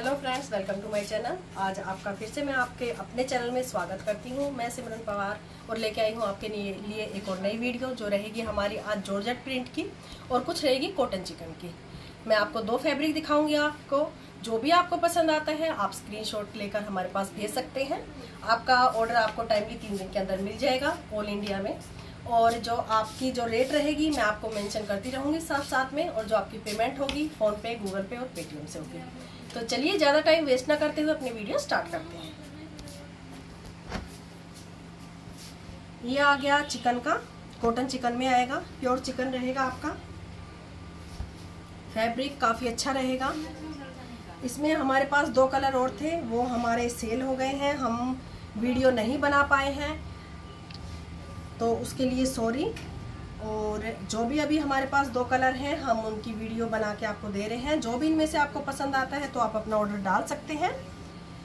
Hello friends welcome to my channel आज आपका फिर से मैं आपके अपने चैनल में स्वागत करती हूँ। मैं सिमरन पवार और लेके आई हूँ आपके लिए एक और नई वीडियो जो रहेगी हमारी आज जॉर्जेट प्रिंट की और कुछ रहेगी कॉटन चिकन की। मैं आपको दो फैब्रिक दिखाऊँगी आपको। जो भी आपको पसंद आता है, आप स्क्रीनशॉट लेकर हमारे पास भेज सकते हैं। आपका ऑर्डर आपको टाइमली तीन दिन के अंदर मिल जाएगा ऑल इंडिया में। और जो आपकी जो रेट रहेगी, मैं आपको मेंशन करती रहूँगी साथ साथ में और जो आपकी पेमेंट होगी फ़ोनपे गूगल पे और पेटीएम से होगी। तो चलिए, ज़्यादा टाइम वेस्ट ना करते हुए अपनी वीडियो स्टार्ट करते हैं। ये आ गया चिकन का। कॉटन चिकन में आएगा। प्योर चिकन रहेगा आपका। फैब्रिक काफ़ी अच्छा रहेगा। इसमें हमारे पास दो कलर और थे। वो हमारे सेल हो गए हैं। हम वीडियो नहीं बना पाए हैं। तो उसके लिए सॉरी और जो भी अभी हमारे पास दो कलर हैं, हम उनकी वीडियो बना के आपको दे रहे हैं। जो भी इनमें से आपको पसंद आता है तो आप अपना ऑर्डर डाल सकते हैं।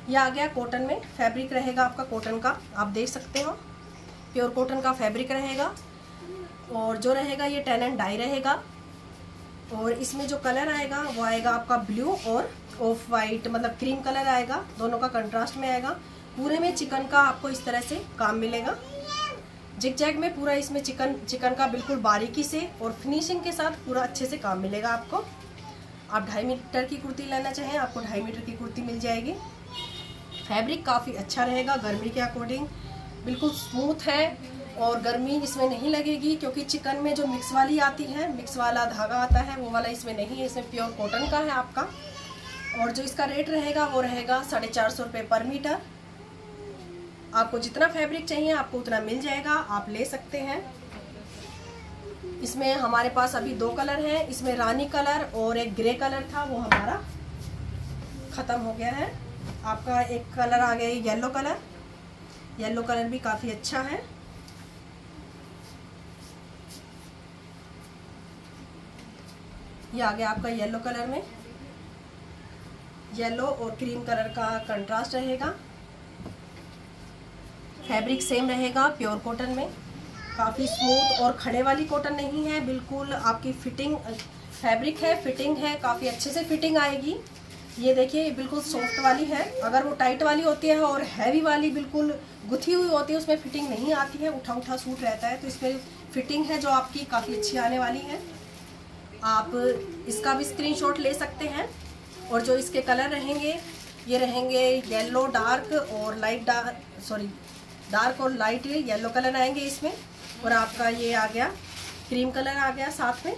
यह आ गया कॉटन में। फैब्रिक रहेगा आपका कॉटन का। आप देख सकते हो। प्योर कॉटन का फैब्रिक रहेगा। और जो रहेगा, ये टेन एंड डाई रहेगा। और इसमें जो कलर आएगा, वो आएगा आपका ब्लू और ऑफ़ वाइट मतलब क्रीम कलर आएगा। दोनों का कंट्रास्ट में आएगा। पूरे में चिकन का आपको इस तरह से काम मिलेगा। जिक जैग में पूरा इसमें चिकन चिकन का बिल्कुल बारीकी से और फिनिशिंग के साथ पूरा अच्छे से काम मिलेगा आपको। आप ढाई मीटर की कुर्ती लेना चाहें, आपको ढाई मीटर की कुर्ती मिल जाएगी। फैब्रिक काफ़ी अच्छा रहेगा गर्मी के अकॉर्डिंग बिल्कुल स्मूथ है और गर्मी इसमें नहीं लगेगी क्योंकि चिकन में जो मिक्स वाली आती है मिक्स वाला धागा आता है, वो वाला इसमें नहीं है, इसमें प्योर कॉटन का है आपका। और जो इसका रेट रहेगा वो रहेगा साढ़े चार सौ रुपये पर मीटर आपको जितना फैब्रिक चाहिए, आपको उतना मिल जाएगा, आप ले सकते हैं। इसमें हमारे पास अभी दो कलर हैं, इसमें रानी कलर और एक ग्रे कलर था, वो हमारा ख़त्म हो गया है। आपका एक कलर आ गया येलो कलर येलो कलर भी काफ़ी अच्छा है। ये आ गया आपका येलो कलर में। येलो और क्रीम कलर का कंट्रास्ट रहेगा। फैब्रिक सेम रहेगा, प्योर कॉटन में। काफ़ी स्मूथ और खड़े वाली कॉटन नहीं है, बिल्कुल आपकी फिटिंग, फैब्रिक है, फिटिंग है, काफ़ी अच्छे से फिटिंग आएगी। ये देखिए, ये बिल्कुल सॉफ्ट वाली है। अगर वो टाइट वाली होती है और हैवी वाली बिल्कुल गुथी हुई होती है, उसमें फिटिंग नहीं आती है, उठा उठा सूट रहता है तो इसमें फिटिंग है जो आपकी काफ़ी अच्छी आने वाली है। आप इसका भी स्क्रीनशॉट ले सकते हैं और जो इसके कलर रहेंगे, ये रहेंगे येलो, डार्क और लाइट डार्क, सॉरी डार्क और लाइट येलो कलर आएँगे इसमें। और आपका ये आ गया, क्रीम कलर आ गया साथ में।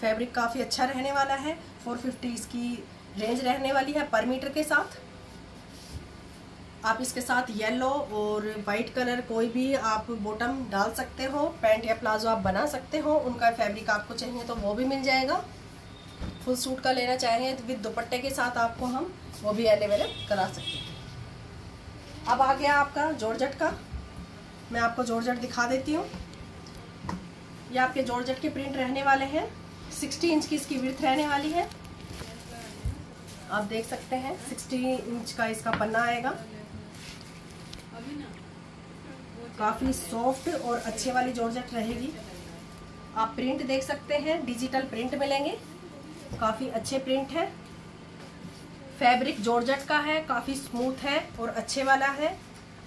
फैब्रिक काफ़ी अच्छा रहने वाला है 450 इसकी रेंज रहने वाली है पर मीटर के साथ। आप इसके साथ येलो और वाइट कलर कोई भी आप बॉटम डाल सकते हो, पैंट या प्लाजो आप बना सकते हो, उनका फैब्रिक आपको चाहिए तो वो भी मिल जाएगा। फुल सूट का लेना चाहें तो विद दुपट्टे के साथ आपको हम वो भी अवेलेबल करा सकते हैं। अब आ गया आपका जॉर्जट का। मैं आपको जॉर्जट दिखा देती हूँ। ये आपके जॉर्जट के प्रिंट रहने वाले हैं। 60 इंच की इसकी विर्थ रहने वाली है। आप देख सकते हैं 60 इंच का इसका पन्ना आएगा। काफ़ी सॉफ्ट और अच्छे वाली जॉर्जट रहेगी। आप प्रिंट देख सकते हैं, डिजिटल प्रिंट मिलेंगे। काफ़ी अच्छे प्रिंट है। फैब्रिक जॉर्जट का है, काफ़ी स्मूथ है और अच्छे वाला है।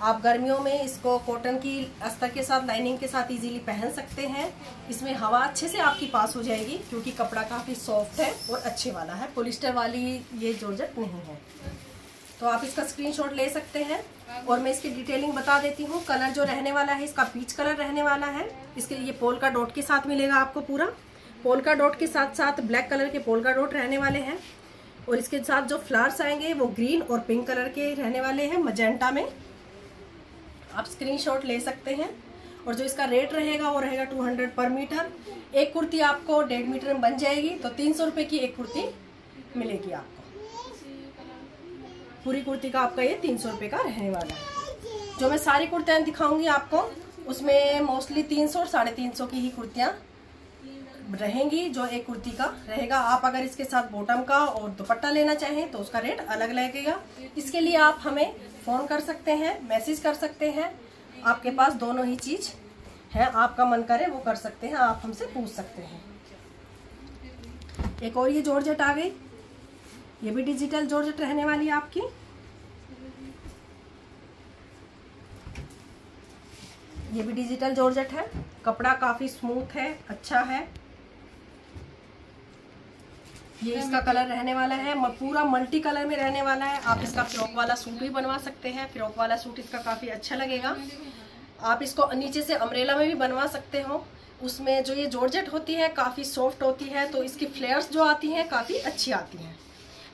आप गर्मियों में इसको कॉटन की अस्तर के साथ, लाइनिंग के साथ इजीली पहन सकते हैं। इसमें हवा अच्छे से आपकी पास हो जाएगी, क्योंकि कपड़ा काफ़ी सॉफ्ट है और अच्छे वाला है। पोलिस्टर वाली ये जॉर्जट नहीं है। तो आप इसका स्क्रीनशॉट ले सकते हैं और मैं इसकी डिटेलिंग बता देती हूँ। कलर जो रहने वाला है, इसका पीच कलर रहने वाला है। इसके ये पोल का डॉट के साथ मिलेगा आपको पूरा। पोल का डॉट के साथ साथ ब्लैक कलर के पोल का डॉट रहने वाले हैं। और इसके साथ जो फ्लावर्स आएँगे, वो ग्रीन और पिंक कलर के रहने वाले हैं मजेंटा में। आप स्क्रीनशॉट ले सकते हैं। और जो इसका रेट रहेगा, वो रहेगा 200 पर मीटर एक कुर्ती आपको डेढ़ मीटर में बन जाएगी तो तीन सौ की एक कुर्ती मिलेगी आपको। पूरी कुर्ती का आपका ये तीन सौ का रहने वाला है। जो मैं सारी कुर्तियाँ दिखाऊँगी आपको, उसमें मोस्टली तीन सौ साढ़े तीन सौ की ही कुर्तियाँ रहेंगी, जो एक कुर्ती का रहेगा। आप अगर इसके साथ बॉटम का और दुपट्टा लेना चाहें तो उसका रेट अलग लगेगा। इसके लिए आप हमें फ़ोन कर सकते हैं मैसेज कर सकते हैं। आपके पास दोनों ही चीज़ है, आपका मन करे वो कर सकते हैं, आप हमसे पूछ सकते हैं। एक और ये जॉर्जेट आ गई। ये भी डिजिटल जॉर्जेट रहने वाली है आपकी। ये भी डिजिटल जॉर्जेट है। कपड़ा काफ़ी स्मूथ है अच्छा है। ये इसका कलर रहने वाला है पूरा मल्टी कलर में रहने वाला है। आप इसका फ्रॉक वाला सूट भी बनवा सकते हैं। फ्रॉक वाला सूट इसका काफ़ी अच्छा लगेगा। आप इसको नीचे से अमरेला में भी बनवा सकते हो। उसमें जो ये जॉर्जेट होती है काफ़ी सॉफ्ट होती है तो इसकी फ्लेयर्स जो आती हैं काफ़ी अच्छी आती हैं।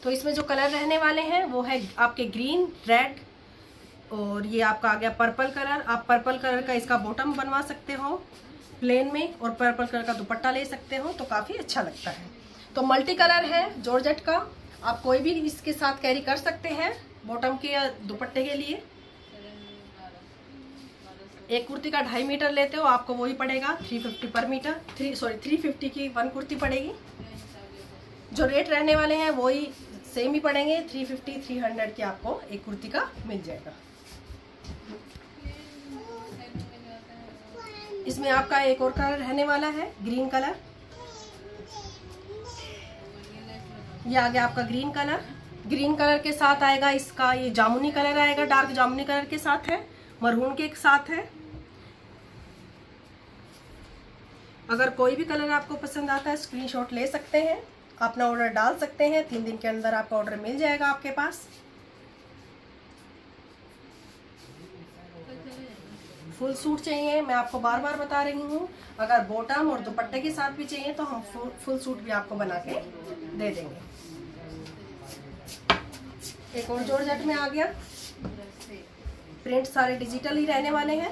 तो इसमें जो कलर रहने वाले हैं वो है आपके ग्रीन रेड और ये आपका आ गया पर्पल कलर। आप पर्पल कलर का इसका बॉटम बनवा सकते हो प्लेन में और पर्पल कलर का दुपट्टा ले सकते हो तो काफ़ी अच्छा लगता है। तो मल्टी कलर है जॉर्जेट का। आप कोई भी इसके साथ कैरी कर सकते हैं बॉटम के या दुपट्टे के लिए। एक कुर्ती का ढाई मीटर लेते हो, आपको वही पड़ेगा थ्री फिफ्टी पर metre three sorry three fifty की वन कुर्ती पड़ेगी। जो रेट रहने वाले हैं, वही सेम ही पड़ेंगे थ्री फिफ्टी थ्री हंड्रेड की आपको एक कुर्ती का मिल जाएगा। इसमें आपका एक और कलर रहने वाला है ग्रीन कलर ये आ गया आपका ग्रीन कलर। ग्रीन कलर के साथ आएगा इसका ये जामुनी कलर आएगा, डार्क जामुनी कलर के साथ है मरहून के साथ है। अगर कोई भी कलर आपको पसंद आता है स्क्रीनशॉट ले सकते हैं, अपना ऑर्डर डाल सकते हैं, तीन दिन के अंदर आपका ऑर्डर मिल जाएगा आपके पास। फुल सूट चाहिए, मैं आपको बार बार बता रही हूँ। अगर बॉटम और दुपट्टे के साथ भी चाहिए तो हम फुल सूट भी आपको बना के दे देंगे। एक और जॉर्जेट में आ गया। प्रिंट सारे डिजिटल ही रहने वाले हैं।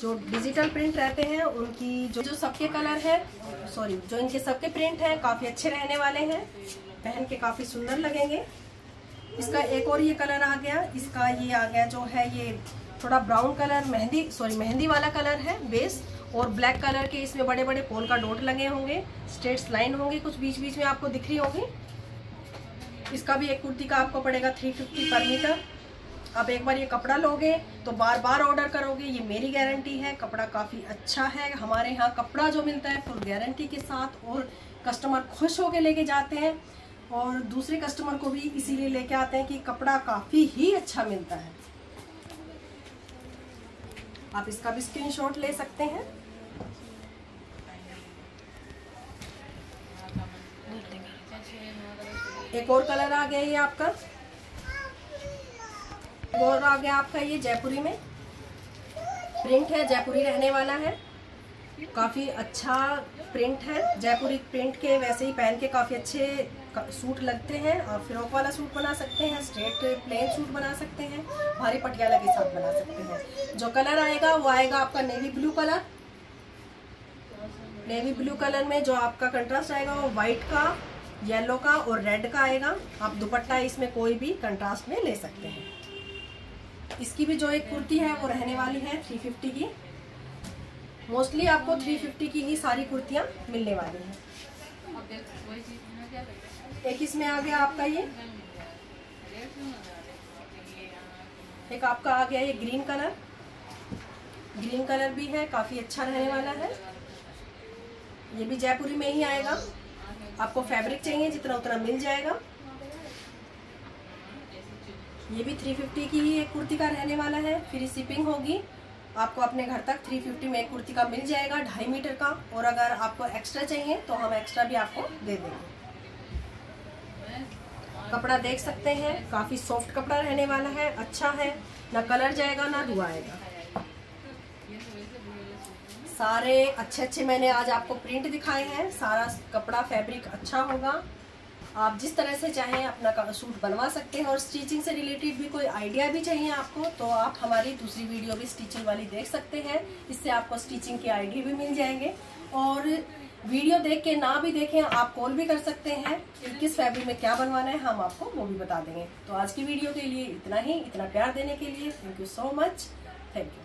जो डिजिटल प्रिंट रहते हैं, उनकी जो जो सबके कलर है, सॉरी, जो इनके सबके प्रिंट हैं, काफ़ी अच्छे रहने वाले हैं। पहन के काफ़ी सुंदर लगेंगे। इसका एक और ये कलर आ गया। इसका ये आ गया जो है ये थोड़ा brown colour, mehndi sorry mehndi वाला कलर है बेस और ब्लैक कलर के इसमें बड़े बड़े पोल का डोट लगे होंगे स्ट्रेट्स लाइन होंगे, कुछ बीच बीच में आपको दिख रही होगी। इसका भी एक कुर्ती का आपको पड़ेगा थ्री फिफ्टी पर मीटर आप एक बार ये कपड़ा लोगे तो बार बार ऑर्डर करोगे, ये मेरी गारंटी है, कपड़ा काफ़ी अच्छा है। हमारे यहाँ कपड़ा जो मिलता है फुल गारंटी के साथ, और कस्टमर खुश होके लेके जाते हैं। और दूसरे कस्टमर को भी इसीलिए लेके आते हैं कि कपड़ा काफ़ी ही अच्छा मिलता है। आप इसका भी स्क्रीनशॉट ले सकते हैं। एक और कलर आ गया ये आपका। और आ गया आपका ये जयपुरी में। प्रिंट है, जयपुरी रहने वाला है। काफ़ी अच्छा प्रिंट है। जयपुरी प्रिंट के वैसे ही पहन के काफ़ी अच्छे सूट लगते हैं और फ्रॉक वाला सूट बना सकते हैं स्ट्रेट प्लेन सूट बना सकते हैं, भारी पटियाला के साथ बना सकते हैं। जो कलर आएगा, वो आएगा आपका navy blue colour navy blue colour में जो आपका कंट्रास्ट आएगा, वो व्हाइट का येलो का और रेड का आएगा। आप दुपट्टा इसमें कोई भी कंट्रास्ट में ले सकते हैं। इसकी भी जो एक कुर्ती है, वो रहने वाली है 350 की। मोस्टली आपको 350 की ही सारी कुर्तियाँ मिलने वाली हैं? एक इसमें आ गया आपका ये। एक आपका आ गया ये ग्रीन कलर। ग्रीन कलर भी है, काफ़ी अच्छा रहने वाला है। ये भी जयपुरी में ही आएगा। आपको फैब्रिक चाहिए, जितना उतना मिल जाएगा। ये भी 350 की ही एक कुर्ती का रहने वाला है। फिर शिपिंग होगी। आपको अपने घर तक 350 में एक कुर्ती का मिल जाएगा, ढाई मीटर का। और अगर आपको एक्स्ट्रा चाहिए तो हम एक्स्ट्रा भी आपको दे देंगे। कपड़ा देख सकते हैं। काफ़ी सॉफ्ट कपड़ा रहने वाला है अच्छा है। ना कलर जाएगा, ना धुआ आएगा। सारे अच्छे अच्छे मैंने आज आपको प्रिंट दिखाए हैं। सारा कपड़ा फैब्रिक अच्छा होगा। आप जिस तरह से चाहें अपना सूट बनवा सकते हैं और स्टिचिंग से रिलेटेड भी कोई आइडिया भी चाहिए आपको तो आप हमारी दूसरी वीडियो भी स्टिचिंग वाली देख सकते हैं। इससे आपको स्टिचिंग के आइडिया भी मिल जाएँगे। और वीडियो देख के, ना भी देखें, आप कॉल भी कर सकते हैं कि किस फैब्रिक में क्या बनवाना है, हम आपको वो भी बता देंगे। तो आज की वीडियो के लिए इतना ही। इतना प्यार देने के लिए thank you so much thank you